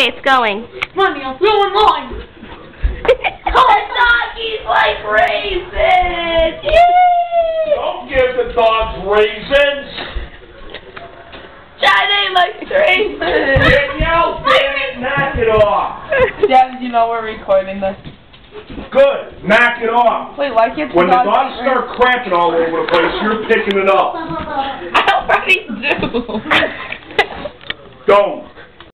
Okay, it's going. Money, I'm feeling the Doggies like raisins! Don't give the dogs raisins. Johnny likes raisins! Danielle, damn it, knock it off. Dad, you know we're recording this. Good, knock it off. Wait, why can't When the dogs start crapping all over the place, you're picking it up. I already do. Don't.